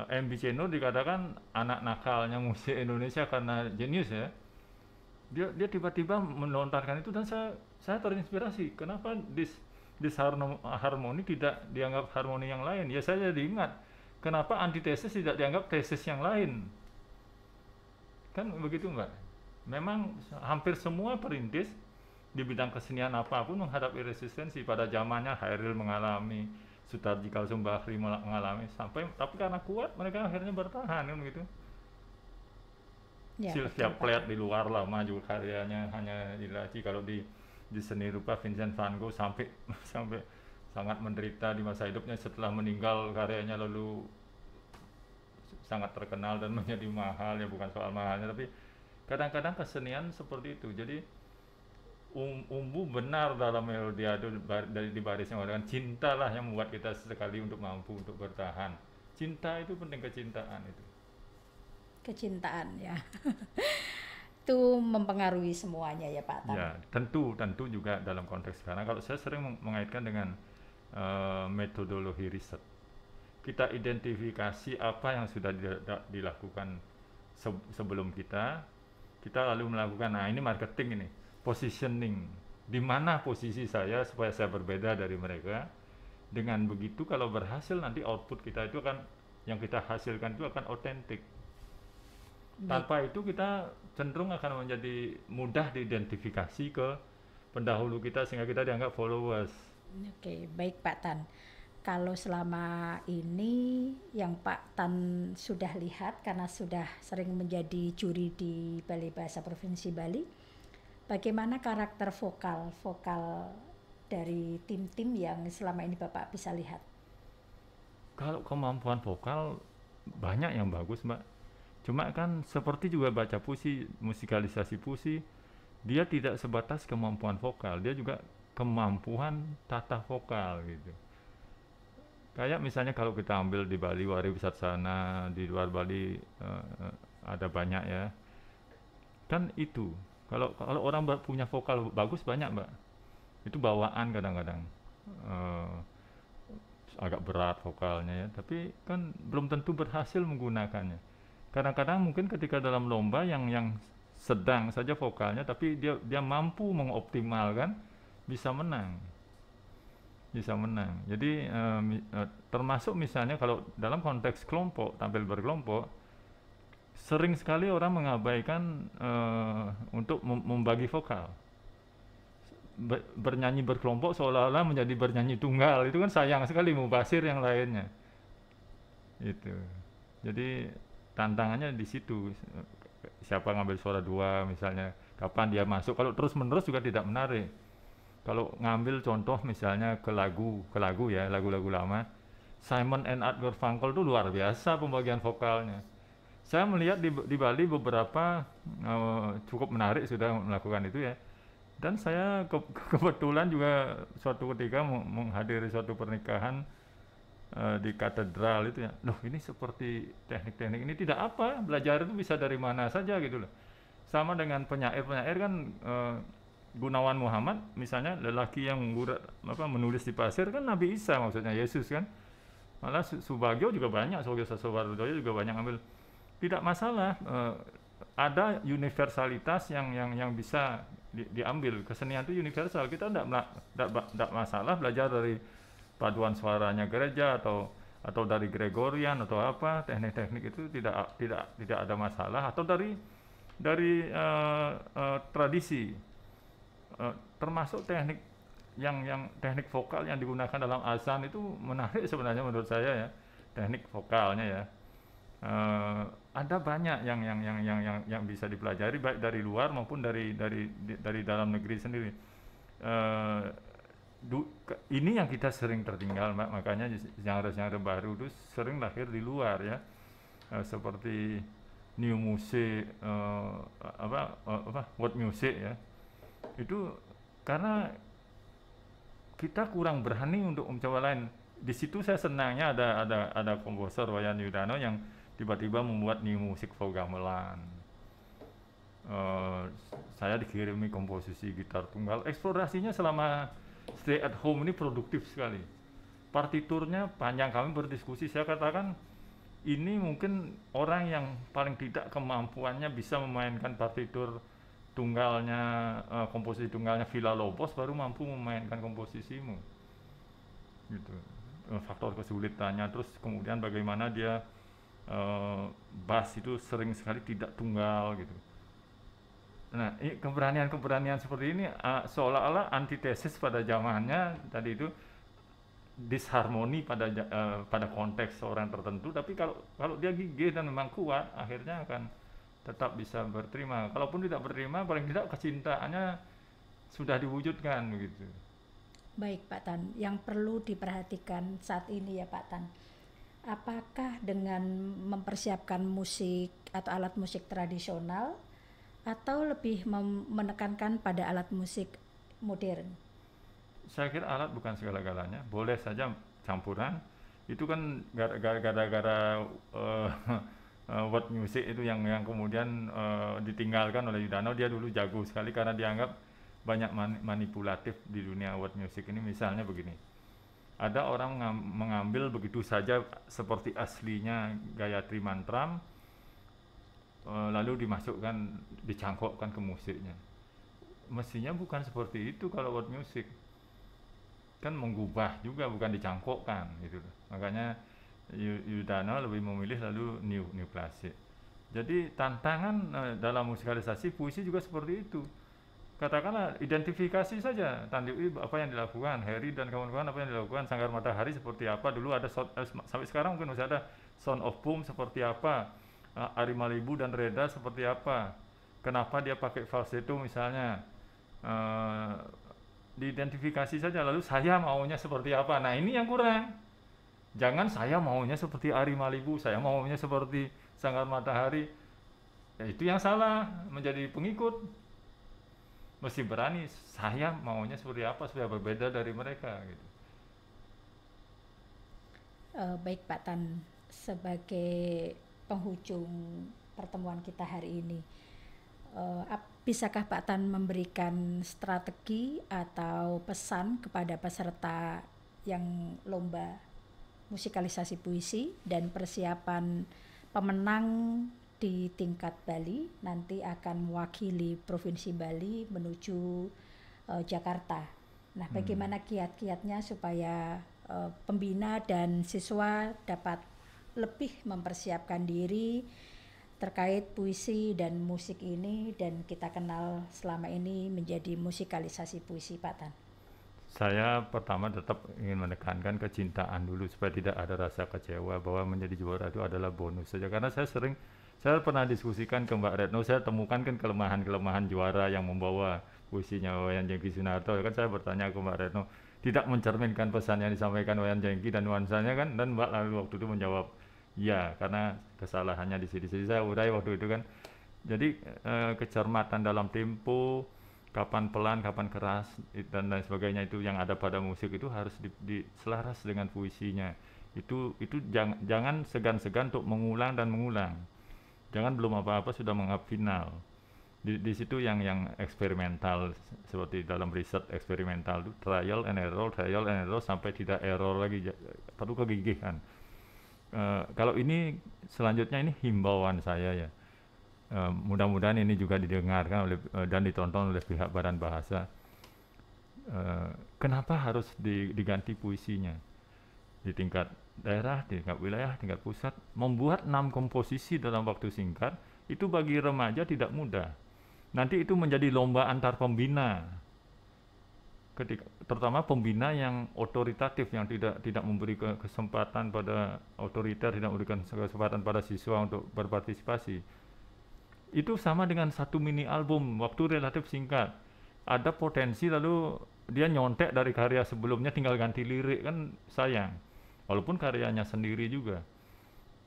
MB Ceno dikatakan anak nakalnya musik Indonesia karena jenius ya. Dia dia tiba-tiba melontarkan itu dan saya saya terinspirasi. Kenapa dis disharmoni tidak dianggap harmoni yang lain? Ya saya jadi ingat kenapa antitesis tidak dianggap tesis yang lain? Kan begitu mbak memang hampir semua perintis di bidang kesenian apa pun menghadapi resistensi pada zamannya. Hairil mengalami Sutarji Kalsum Bakri mengalami. Sampai tapi karena kuat mereka akhirnya bertahan kan gitu. Ya, Sylvia. Plath di luar lama juga karyanya. Hanya dilatih kalau di di seni rupa Vincent van Gogh sampai sampai sangat menderita di masa hidupnya. Setelah meninggal karyanya lalu sangat terkenal dan menjadi mahal. Ya bukan soal mahalnya tapi kadang-kadang kesenian seperti itu. Jadi um, umbu benar dalam melodiado bar- dari di baris yang mengatakan cinta lah yang membuat kita sekali untuk mampu untuk bertahan. Cinta itu penting kecintaan itu. Kecintaan ya. Itu mempengaruhi semuanya ya Pak Tan Ya, tentu, tentu juga dalam konteks sekarang. Kalau saya sering meng- mengaitkan dengan eh, metodologi riset. Kita identifikasi apa yang sudah di- da- dilakukan se- sebelum kita, kita lalu melakukan, nah ini marketing ini, positioning. Di mana posisi saya supaya saya berbeda dari mereka. Dengan begitu kalau berhasil nanti output kita itu akan, yang kita hasilkan itu akan otentik. Tanpa itu kita cenderung akan menjadi mudah diidentifikasi ke pendahulu kita sehingga kita dianggap followers. Oke, baik Pak Tan. Kalau selama ini yang Pak Tan sudah lihat karena sudah sering menjadi juri di Balai Bahasa Provinsi Bali, bagaimana karakter vokal vokal dari tim-tim yang selama ini Bapak bisa lihat? Kalau kemampuan vokal banyak yang bagus, Mbak. Cuma kan seperti juga baca puisi, musikalisasi puisi, dia tidak sebatas kemampuan vokal, dia juga kemampuan tata vokal gitu. Kayak misalnya kalau kita ambil di Bali Wari Wisatsana, di luar Bali eh, ada banyak ya. Kan itu. Kalau kalau orang punya vokal bagus banyak, Mbak. Itu bawaan kadang-kadang. Eh, agak berat vokalnya ya, tapi kan belum tentu berhasil menggunakannya. Kadang-kadang mungkin ketika dalam lomba yang yang sedang saja vokalnya, tapi dia dia mampu mengoptimalkan, bisa menang, bisa menang. Jadi eh, eh, termasuk misalnya kalau dalam konteks kelompok tampil berkelompok, sering sekali orang mengabaikan eh, untuk mem- membagi vokal. Be- bernyanyi berkelompok seolah-olah menjadi bernyanyi tunggal. Itu kan sayang sekali mubasir yang lainnya. Itu. Jadi tantangannya di situ. Siapa ngambil suara dua misalnya kapan dia masuk? Kalau terus menerus juga tidak menarik kalau ngambil contoh misalnya ke lagu ke lagu ya lagu-lagu lama Simon and Edgar Funkel itu luar biasa pembagian vokalnya. Saya melihat di, di Bali beberapa eh, cukup menarik sudah melakukan itu ya. Dan saya ke- kebetulan juga suatu ketika meng- menghadiri suatu pernikahan eh, di katedral itu ya. Loh ini seperti teknik-teknik ini tidak apa belajar itu bisa dari mana saja gitu loh. Sama dengan penyair-penyair kan eh, Gunawan Muhammad misalnya lelaki yang apa menulis di pasir kan Nabi Isa maksudnya Yesus kan? Malah Su- Subagio juga banyak Subagio Sassowardoyo juga banyak ambil tidak masalah eh, ada universalitas yang yang yang bisa di- diambil. Kesenian itu universal. Kita tidak masalah belajar dari paduan suaranya gereja atau atau dari Gregorian atau apa teknik-teknik itu tidak tidak tidak ada masalah. Atau dari dari eh, eh, tradisi Eh, termasuk teknik yang yang teknik vokal yang digunakan dalam azan itu menarik sebenarnya menurut saya ya teknik vokalnya ya. Eh, ada banyak yang yang yang yang yang yang bisa dipelajari baik dari luar maupun dari dari di- dari dalam negeri sendiri. Eh, du- ini yang kita sering tertinggal Mbak. makanya genre-genre baru itu sering lahir di luar ya. Eh, seperti new music eh, apa eh, apa world music ya itu karena kita kurang berani untuk mencoba lain. Di situ saya senangnya ada ada ada komposer Wayan Yudano yang tiba-tiba membuat new musik for gamelan. Eh, saya dikirimi komposisi gitar tunggal. Eksplorasinya selama stay at home ini produktif sekali. Partiturnya panjang kami berdiskusi. Saya katakan ini mungkin orang yang paling tidak kemampuannya bisa memainkan partitur tunggalnya eh, komposisi tunggalnya Villa Lobos baru mampu memainkan komposisimu. Gitu. Eh, faktor kesulitannya terus kemudian bagaimana dia eh, bass itu sering sekali tidak tunggal gitu. Nah, ini keberanian-keberanian seperti ini uh, seolah-olah antitesis pada zamannya tadi itu disharmoni pada uh, pada konteks orang tertentu tapi kalau kalau dia gigih dan memang kuat akhirnya akan tetap bisa berterima. Kalaupun tidak berterima paling tidak kecintaannya sudah diwujudkan begitu. Baik Pak Tan. Yang perlu diperhatikan saat ini ya Pak Tan. Apakah dengan mempersiapkan musik atau alat musik tradisional atau lebih menekankan pada alat musik modern? Saya kira alat bukan segala-galanya, boleh saja campuran. Itu kan gara-gara uh, uh, word music itu yang yang kemudian uh, ditinggalkan oleh Yudano. Dia dulu jago sekali karena dianggap banyak man manipulatif di dunia word music ini. Misalnya begini, ada orang mengambil begitu saja seperti aslinya Gayatri Mantram, Eh, lalu dimasukkan dicangkokkan ke musiknya mestinya bukan seperti itu kalau buat musik kan mengubah juga bukan dicangkokkan gitu makanya Yudana lebih memilih lalu new new klasik jadi tantangan uh, dalam musikalisasi puisi juga seperti itu. Katakanlah identifikasi saja Tandi apa yang dilakukan Harry dan kawan-kawan apa yang dilakukan Sanggar Matahari seperti apa dulu ada sound, eh, sampai sekarang mungkin masih ada Sound of Boom seperti apa uh, Ari Malibu dan Reda seperti apa kenapa dia pakai falsetto misalnya uh, diidentifikasi saja lalu saya maunya seperti apa. Nah ini yang kurang jangan saya maunya seperti Ari Malibu saya maunya seperti Sanggar Matahari ya itu yang salah menjadi pengikut mesti berani saya maunya seperti apa supaya berbeda dari mereka gitu. Uh, baik Pak Tan sebagai penghujung pertemuan kita hari ini. Uh, bisakah Pak Tan memberikan strategi atau pesan kepada peserta yang lomba musikalisasi puisi dan persiapan pemenang di tingkat Bali nanti akan mewakili provinsi Bali menuju uh, Jakarta. Nah, hmm. bagaimana kiat-kiatnya supaya uh, pembina dan siswa dapat lebih mempersiapkan diri terkait puisi dan musik ini dan kita kenal selama ini menjadi musikalisasi puisi Pak Tan? Saya pertama tetap ingin menekankan kecintaan dulu supaya tidak ada rasa kecewa bahwa menjadi juara itu adalah bonus saja. Karena saya sering saya pernah diskusikan ke Mbak Retno saya temukan kan kelemahan-kelemahan juara yang membawa puisinya Wayan Jengki Sunarto. Kan saya bertanya ke Mbak Retno tidak mencerminkan pesan yang disampaikan Wayan Jengki dan nuansanya kan? Dan Mbak lalu waktu itu menjawab ya karena kesalahannya di sini. Sini saya urai waktu itu kan. Jadi eh, kecermatan dalam tempo kapan pelan kapan keras dan lain sebagainya itu yang ada pada musik itu harus di, di dengan puisinya. Itu itu jangan jangan segan-segan untuk mengulang dan mengulang. Jangan belum apa-apa sudah menganggap final. Di, di situ yang yang eksperimental seperti dalam riset eksperimental itu trial and error trial and error sampai tidak error lagi perlu kegigihan uh, kalau ini selanjutnya ini himbauan saya ya mudah-mudahan ini juga didengarkan oleh uh, dan ditonton oleh pihak badan bahasa. Uh, kenapa harus di, diganti puisinya? Di tingkat daerah, di tingkat wilayah, tingkat pusat membuat enam komposisi dalam waktu singkat itu bagi remaja tidak mudah. Nanti itu menjadi lomba antar pembina. Ketika terutama pembina yang otoritatif yang tidak tidak memberi kesempatan pada otoriter tidak memberikan kesempatan pada siswa untuk berpartisipasi itu sama dengan satu mini album waktu relatif singkat. Ada potensi lalu dia nyontek dari karya sebelumnya tinggal ganti lirik kan sayang. Walaupun karyanya sendiri juga.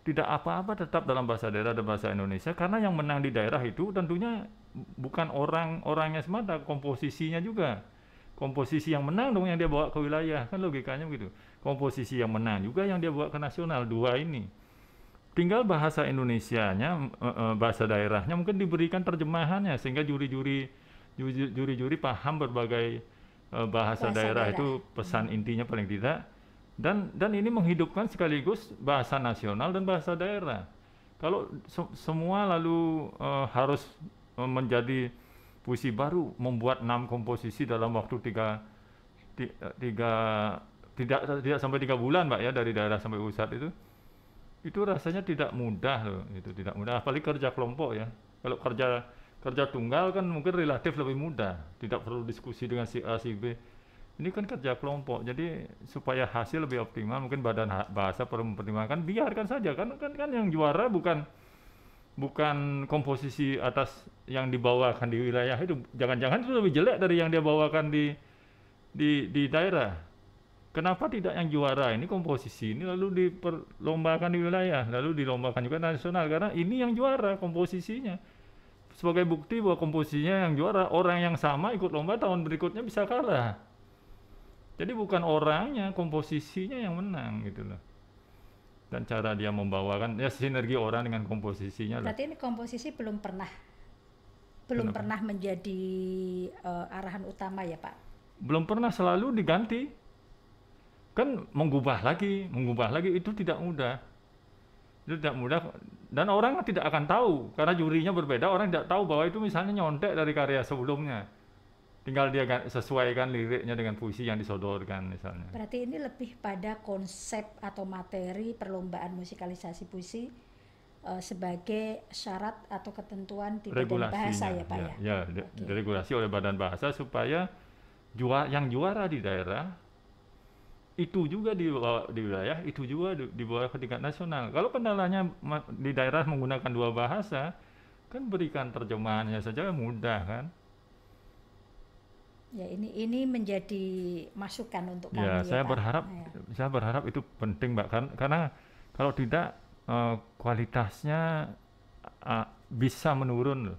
Tidak apa-apa tetap dalam bahasa daerah dan bahasa Indonesia karena yang menang di daerah itu tentunya bukan orang orangnya semata komposisinya juga. Komposisi yang menang dong yang dia bawa ke wilayah kan logikanya begitu. Komposisi yang menang juga yang dia bawa ke nasional dua ini tinggal bahasa Indonesianya bahasa daerahnya mungkin diberikan terjemahannya sehingga juri-juri juri-juri paham berbagai bahasa, bahasa daerah, daerah. itu pesan hmm. intinya paling tidak. Dan dan ini menghidupkan sekaligus bahasa nasional dan bahasa daerah. Kalau se semua lalu uh, harus menjadi puisi baru membuat enam komposisi dalam waktu tiga, tiga tidak tidak sampai tiga bulan mbak ya dari daerah sampai pusat itu itu rasanya tidak mudah loh itu tidak mudah. Apalagi kerja kelompok ya. Kalau kerja kerja tunggal kan mungkin relatif lebih mudah. Tidak perlu diskusi dengan si A si B. Ini kan kerja kelompok. Jadi supaya hasil lebih optimal mungkin badan ha- bahasa perlu mempertimbangkan. Biarkan saja. Kan kan kan yang juara bukan bukan komposisi atas yang dibawakan di wilayah itu. Jangan-jangan itu lebih jelek dari yang dia bawakan di di di daerah kenapa tidak yang juara? Ini komposisi ini lalu diperlombakan di wilayah lalu dilombakan juga nasional. Karena ini yang juara komposisinya. Sebagai bukti bahwa komposisinya yang juara orang yang sama ikut lomba tahun berikutnya bisa kalah. Jadi bukan orangnya komposisinya yang menang gitu loh. Dan cara dia membawakan ya sinergi orang dengan komposisinya lah Berarti ini komposisi belum pernah belum Kenapa? pernah menjadi eh, arahan utama ya Pak. belum pernah selalu diganti kan mengubah lagi mengubah lagi itu tidak mudah. Itu tidak mudah. Dan orang tidak akan tahu karena jurinya berbeda orang tidak tahu bahwa itu misalnya nyontek dari karya sebelumnya. Tinggal dia sesuaikan liriknya dengan puisi yang disodorkan misalnya. Berarti ini lebih pada konsep atau materi perlombaan musikalisasi puisi eh, sebagai syarat atau ketentuan di badan bahasa ya Pak ya. ya, di- Oke. diregulasi oleh badan bahasa supaya jua, yang juara di daerah itu juga dibawa di wilayah itu juga di- dibawa ke tingkat nasional kalau kendalanya di daerah menggunakan dua bahasa kan berikan terjemahannya saja mudah kan Ya ini ini menjadi masukan untuk kami ya saya Pak. berharap Ya. saya berharap itu penting mbak karena, karena kalau tidak eh, kualitasnya ah, bisa menurun loh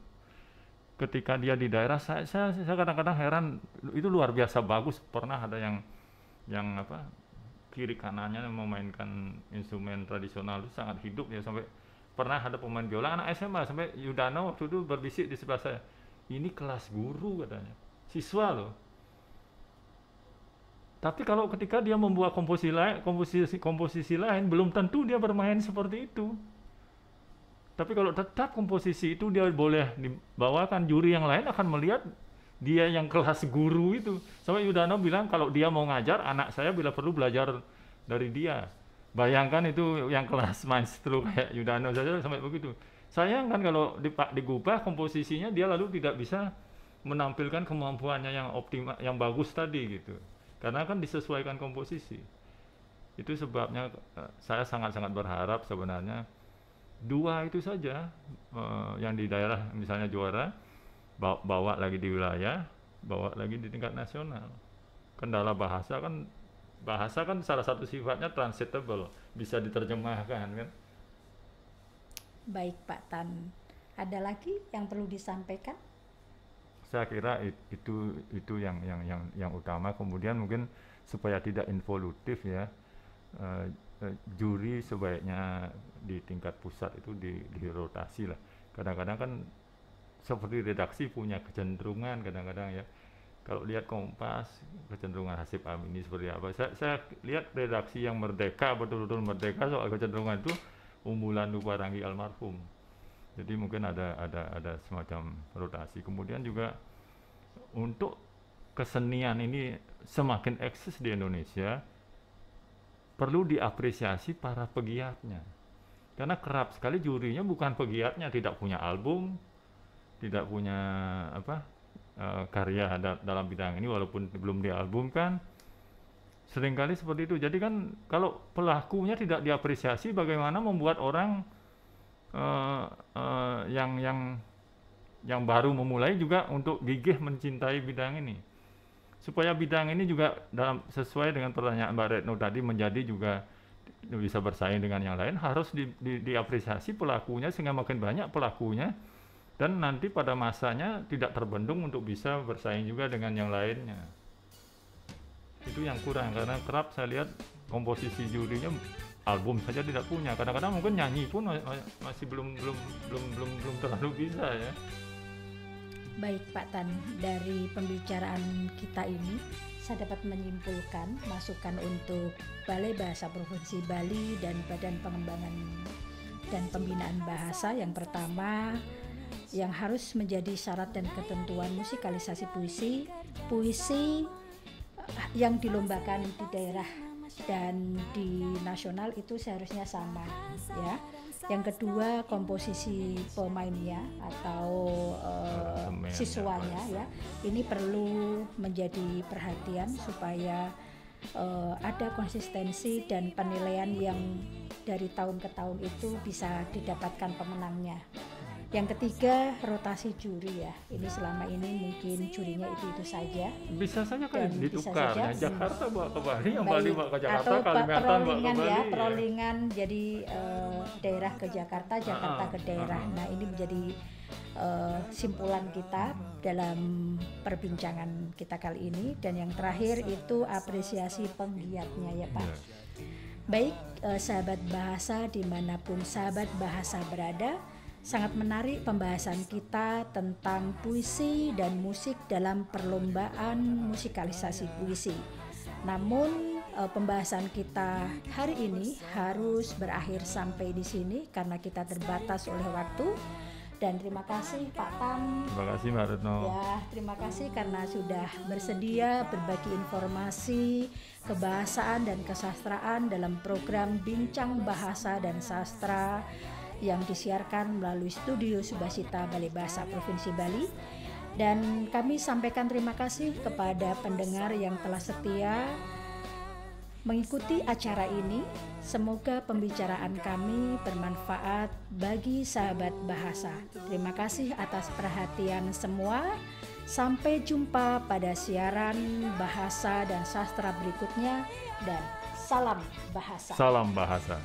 ketika dia di daerah saya, saya kadang-kadang heran itu luar biasa bagus pernah ada yang yang apa kiri kanannya memainkan instrumen tradisional itu sangat hidup ya sampai pernah ada pemain biola anak SMA sampai Yudano waktu itu berbisik di sebelah saya ini kelas guru katanya. Siswa loh. Tapi kalau ketika dia membuat komposisi lain komposisi komposisi lain belum tentu dia bermain seperti itu. Tapi kalau tetap komposisi itu dia boleh dibawakan juri yang lain akan melihat dia yang kelas guru itu. Sampai Yudano bilang kalau dia mau ngajar anak saya bila perlu belajar dari dia. Bayangkan itu yang kelas maestro kayak Yudano saja sampai begitu. Sayang kan kalau digubah komposisinya dia lalu tidak bisa menampilkan kemampuannya yang optimal yang bagus tadi gitu. Karena kan disesuaikan komposisi. Itu sebabnya eh, saya sangat-sangat berharap sebenarnya dua itu saja eh, yang di daerah misalnya juara bawa, bawa lagi di wilayah bawa lagi di tingkat nasional kendala bahasa kan bahasa kan salah satu sifatnya transitable bisa diterjemahkan kan Baik Pak Tan. Ada lagi yang perlu disampaikan? saya kira it- itu itu yang yang yang yang utama kemudian mungkin supaya tidak involutif ya eh, eh, juri sebaiknya di tingkat pusat itu di dirotasi lah kadang-kadang kan seperti redaksi punya kecenderungan kadang-kadang ya. Kalau lihat kompas kecenderungan Hasib Amini seperti apa? Saya, saya lihat redaksi yang merdeka betul-betul merdeka soal kecenderungan itu unggulan lupa Ranggi almarhum. Jadi mungkin ada ada ada semacam rotasi. Kemudian juga untuk kesenian ini semakin eksis di Indonesia perlu diapresiasi para pegiatnya. Karena kerap sekali jurinya bukan pegiatnya tidak punya album tidak punya apa eh, karya da- dalam bidang ini walaupun belum dialbumkan sering kali seperti itu. Jadi kan kalau pelakunya tidak diapresiasi bagaimana membuat orang eh, eh, yang yang yang baru memulai juga untuk gigih mencintai bidang ini? Supaya bidang ini juga dalam sesuai dengan pertanyaan Mbak Retno tadi menjadi juga bisa bersaing dengan yang lain harus di, di- diapresiasi pelakunya sehingga makin banyak pelakunya dan nanti pada masanya tidak terbendung untuk bisa bersaing juga dengan yang lainnya. Itu yang kurang karena kerap saya lihat komposisi jurinya album saja tidak punya. Kadang-kadang mungkin nyanyi pun ma- ma- masih belum belum belum belum belum terlalu bisa ya. Baik Pak Tan, dari pembicaraan kita ini saya dapat menyimpulkan masukan untuk Balai Bahasa Provinsi Bali dan Badan Pengembangan dan Pembinaan Bahasa. Yang pertama yang harus menjadi syarat dan ketentuan musikalisasi puisi, puisi eh, yang dilombakan di daerah dan di nasional itu seharusnya sama ya. Yang kedua komposisi pemainnya atau uh, siswanya ya ini perlu menjadi perhatian supaya uh, ada konsistensi dan penilaian yang dari tahun ke tahun itu bisa didapatkan pemenangnya. Yang ketiga rotasi juri ya. Ini selama ini mungkin jurinya itu itu saja. Bisa saja kan ditukar. Saja, Jakarta bawa ke Bali, yang Bali bawa ke Jakarta, atau Kalimantan bawa ke Bali. ya, perolingan ya. jadi uh, daerah ke Jakarta, Jakarta uh, ke daerah. Uh, nah ini menjadi uh, simpulan kita dalam perbincangan kita kali ini. Dan yang terakhir itu apresiasi penggiatnya ya Pak. Yeah. Baik uh, sahabat bahasa di mana pun sahabat bahasa berada sangat menarik pembahasan kita tentang puisi dan musik dalam perlombaan musikalisasi puisi. Namun eh, pembahasan kita hari ini harus berakhir sampai di sini karena kita terbatas oleh waktu. Dan terima kasih Pak Tam. Terima kasih Mbak Retno. Ya, terima kasih karena sudah bersedia berbagi informasi kebahasaan dan kesastraan dalam program Bincang Bahasa dan Sastra yang disiarkan melalui studio Subasita Balai Bahasa Provinsi Bali. Dan kami sampaikan terima kasih kepada pendengar yang telah setia mengikuti acara ini. Semoga pembicaraan kami bermanfaat bagi sahabat bahasa. Terima kasih atas perhatian semua. Sampai jumpa pada siaran bahasa dan sastra berikutnya dan salam bahasa. Salam bahasa.